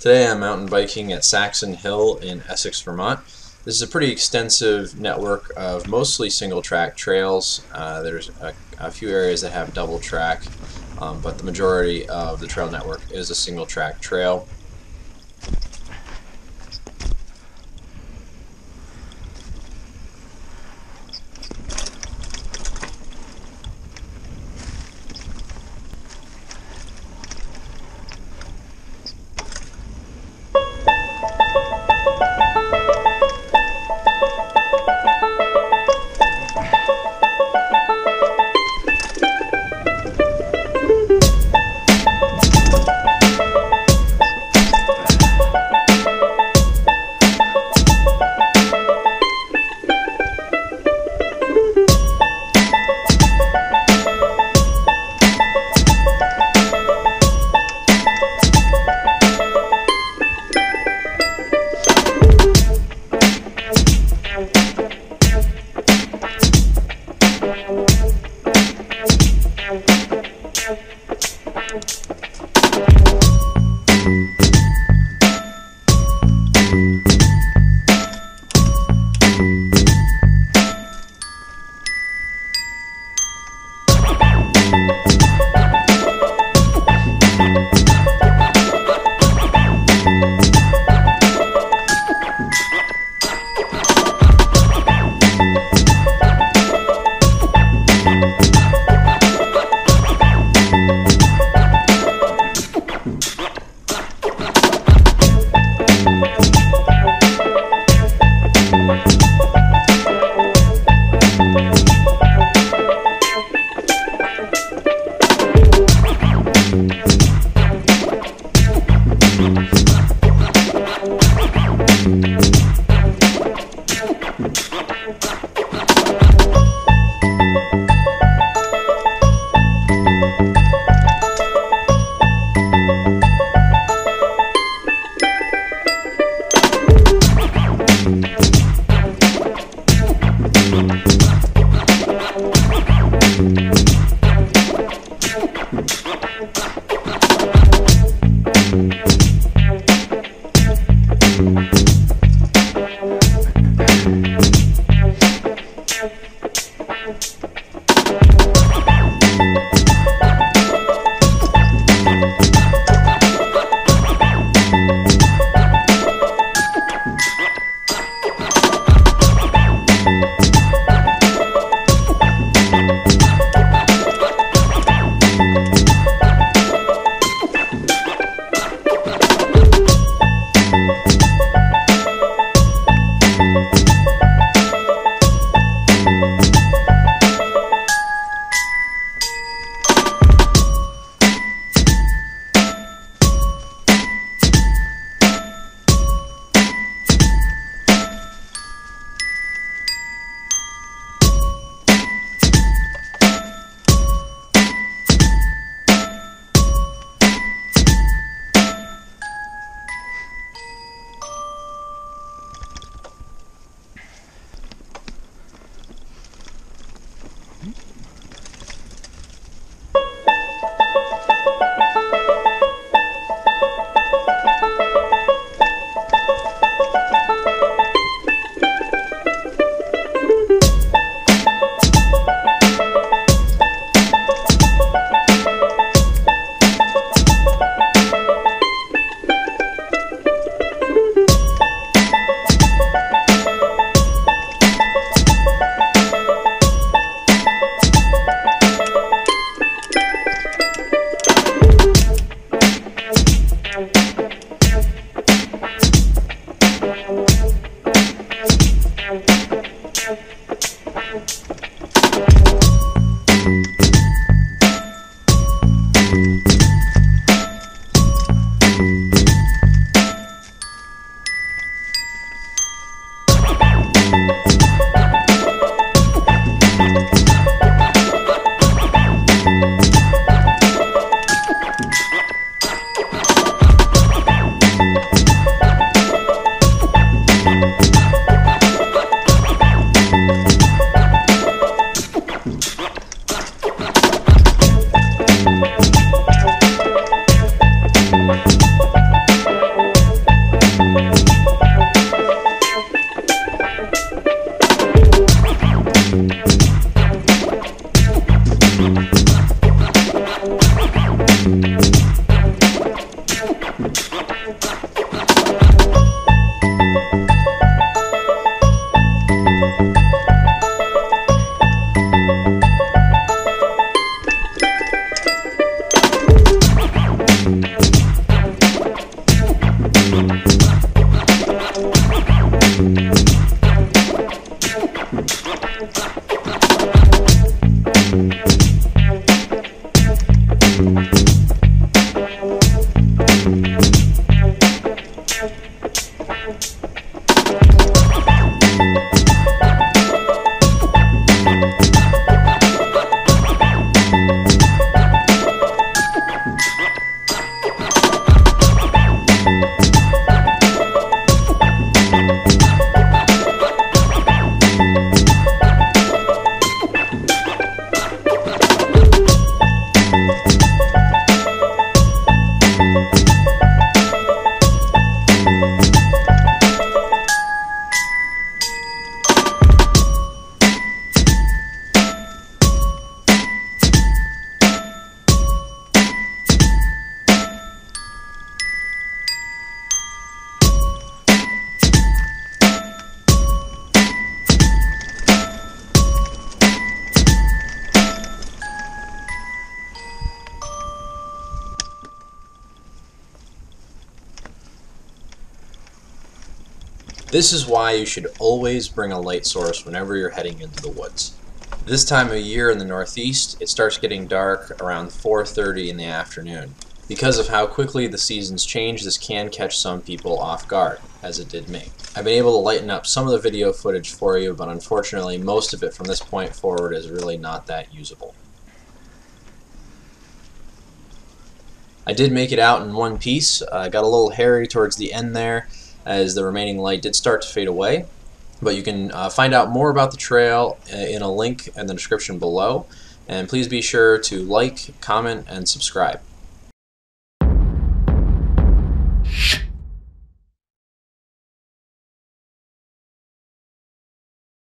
Today I'm mountain biking at Saxon Hill in Essex, Vermont. This is a pretty extensive network of mostly single track trails. Uh, there's a, a, few areas that have double track, um, but the majority of the trail network is a single track trail. Thank This is why you should always bring a light source whenever you're heading into the woods. This time of year in the northeast, it starts getting dark around 4.30 in the afternoon. Because of how quickly the seasons change, this can catch some people off guard, as it did me. I've been able to lighten up some of the video footage for you, but unfortunately most of it from this point forward is really not that usable. I did make it out in one piece. I uh, got a little hairy towards the end there as the remaining light did start to fade away. But you can uh, find out more about the trail uh, in a link in the description below. And please be sure to like, comment, and subscribe.